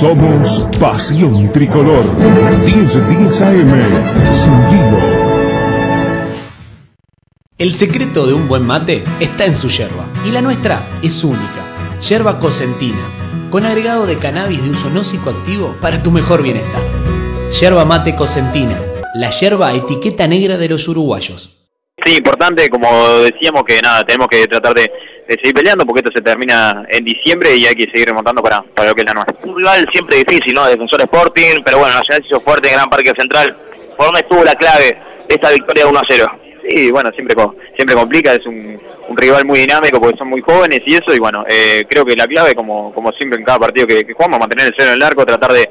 Somos Pasión Tricolor. 1010 AM. Sin El secreto de un buen mate está en su yerba. Y la nuestra es única. Yerba Cosentina. Con agregado de cannabis de uso no psicoactivo para tu mejor bienestar. Yerba mate Cosentina. La yerba etiqueta negra de los uruguayos. Sí, importante, como decíamos, que nada, tenemos que tratar de, seguir peleando porque esto se termina en diciembre y hay que seguir remontando para, para lo que es la nuestra. Un rival siempre difícil, ¿no? Defensor Sporting, pero bueno, Nacional se hizo fuerte en Gran Parque Central. Por estuvo la clave de esta victoria de 1 a 0. Sí, bueno, siempre siempre complica, es un, rival muy dinámico porque son muy jóvenes y eso, y bueno, eh, creo que la clave, como, como siempre en cada partido que, que jugamos, mantener el cero en el arco, tratar de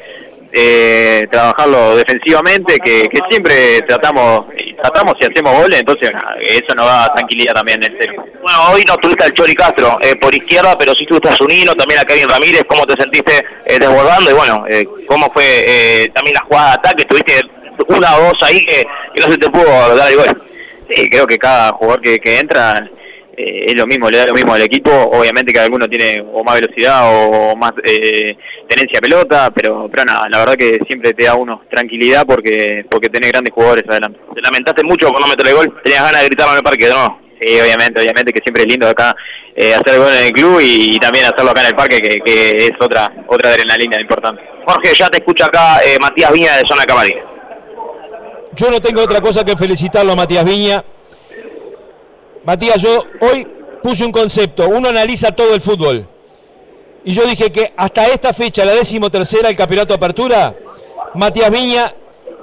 eh, trabajarlo defensivamente, que, siempre tratamos tratamos y hacemos goles, entonces eso nos da tranquilidad también en serio. Bueno, hoy no tuviste al Chori Castro eh, por izquierda, pero sí tuviste a Zunino, también a Kevin Ramírez, ¿cómo te sentiste eh, desbordando? Y bueno, eh, ¿cómo fue también la jugada de ataque? Tuviste una o dos ahí que, no se te pudo dar el gol. Sí, creo que cada jugador que, que entra eh, es lo mismo, le da lo mismo al equipo. Obviamente que alguno tiene o más velocidad o más eh, tenencia pelota, pero, pero nada, la verdad que siempre te da uno tranquilidad porque porque tenés grandes jugadores adelante. ¿Te lamentaste mucho por no meter el gol? ¿Tenías ganas de gritarlo en el parque, no? Sí, obviamente, obviamente que siempre es lindo acá eh, hacer el gol en el club y, también hacerlo acá en el parque, que, es otra otra adrenalina importante. Jorge, ya te escucha acá Matías Viña de Zona Camarín. Yo no tengo otra cosa que felicitarlo a Matías Viña Matías, yo hoy puse un concepto, uno analiza todo el fútbol. Y yo dije que hasta esta fecha, la décimo tercera del campeonato de apertura, Matías Viña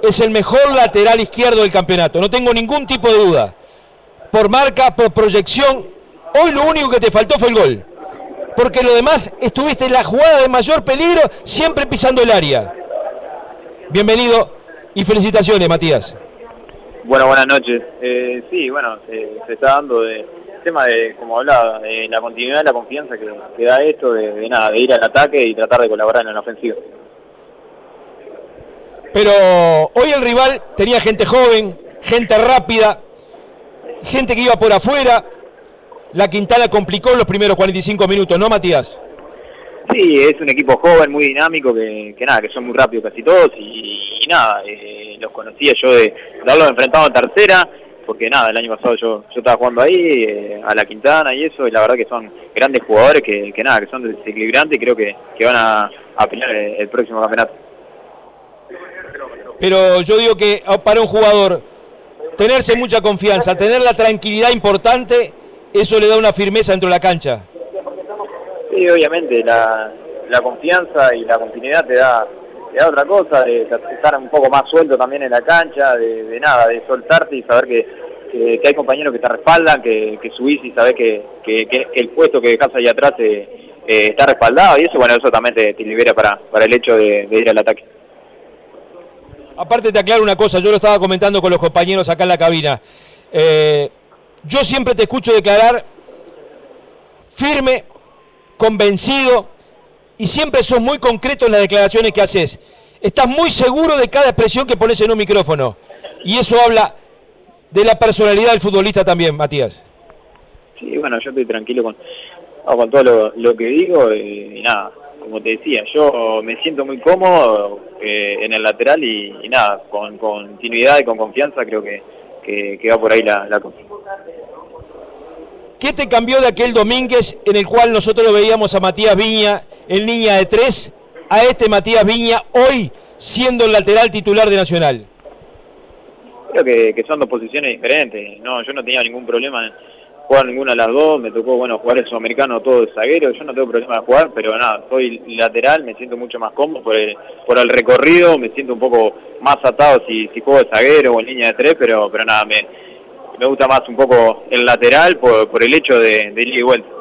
es el mejor lateral izquierdo del campeonato. No tengo ningún tipo de duda. Por marca, por proyección, hoy lo único que te faltó fue el gol. Porque lo demás estuviste en la jugada de mayor peligro, siempre pisando el área. Bienvenido y felicitaciones, Matías. Bueno, buenas noches. Eh, sí, bueno, se está dando de tema de, como hablaba, de la continuidad, la confianza que, da esto, de, nada, de ir al ataque y tratar de colaborar en la ofensiva. Pero hoy el rival tenía gente joven, gente rápida, gente que iba por afuera. La Quintana complicó los primeros 45 minutos, ¿no, Matías? Sí, es un equipo joven, muy dinámico, que, nada, que son muy rápidos casi todos y, nada, eh, los conocía yo de, haberlos enfrentado en tercera, porque nada, el año pasado yo, yo estaba jugando ahí, eh, a la Quintana y eso, y la verdad que son grandes jugadores que, que nada, que son desequilibrantes y creo que, que van a, a pelear el, próximo campeonato. Pero yo digo que ah, para un jugador tenerse mucha confianza, tener la tranquilidad importante, eso le da una firmeza dentro de la cancha. Sí, obviamente, la, confianza y la continuidad te da, da otra cosa, de, estar un poco más suelto también en la cancha, de, nada, de soltarte y saber que, hay compañeros que te respaldan, que, que subís y sabés que, el puesto que dejas ahí atrás eh, eh, está respaldado y eso, bueno, eso también te, libera para, para el hecho de, ir al ataque. Aparte te aclaro una cosa, yo lo estaba comentando con los compañeros acá en la cabina. Eh, yo siempre te escucho declarar firme, convencido y siempre sos muy concreto en las declaraciones que haces. Estás muy seguro de cada expresión que pones en un micrófono. Y eso habla de la personalidad del futbolista también, Matías. Sí, bueno, yo estoy tranquilo con, con todo lo, que digo y, nada, como te decía, yo me siento muy cómodo eh, en el lateral y, nada, con, continuidad y con confianza creo que, que, va por ahí la, la cosa. ¿Qué te cambió de aquel Domínguez en el cual nosotros veíamos a Matías Viña, el niña de tres, a este Matías Viña hoy siendo el lateral titular de Nacional? Creo que, son dos posiciones diferentes. No, yo no tenía ningún problema en jugar ninguna de las dos. Me tocó bueno jugar el sudamericano todo de zaguero. Yo no tengo problema de jugar, pero nada, soy lateral, me siento mucho más cómodo por el, por el recorrido. Me siento un poco más atado si, si juego de zaguero o en línea de tres, pero, pero nada, me, me gusta más un poco el lateral por, por el hecho de, de ir y vuelta.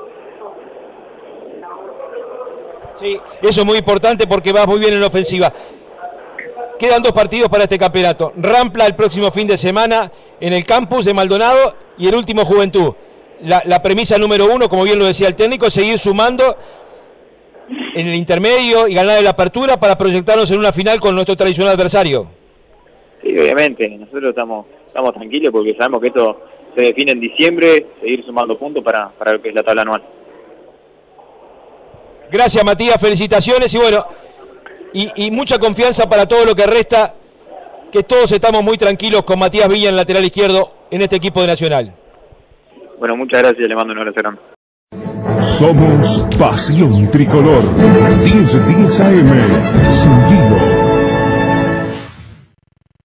Sí, eso es muy importante porque va muy bien en la ofensiva. Quedan dos partidos para este campeonato. Rampla el próximo fin de semana en el campus de Maldonado y el último Juventud. La, premisa número uno, como bien lo decía el técnico, es seguir sumando en el intermedio y ganar la apertura para proyectarnos en una final con nuestro tradicional adversario. Sí, obviamente, nosotros estamos estamos tranquilos porque sabemos que esto se define en diciembre, seguir sumando puntos para, para lo que es la tabla anual. Gracias Matías, felicitaciones y bueno, y, y mucha confianza para todo lo que resta, que todos estamos muy tranquilos con Matías Villa en lateral izquierdo en este equipo de Nacional. Bueno, muchas gracias, le mando un abrazo grande. Somos Pasión Tricolor. 1010 AM. Sin.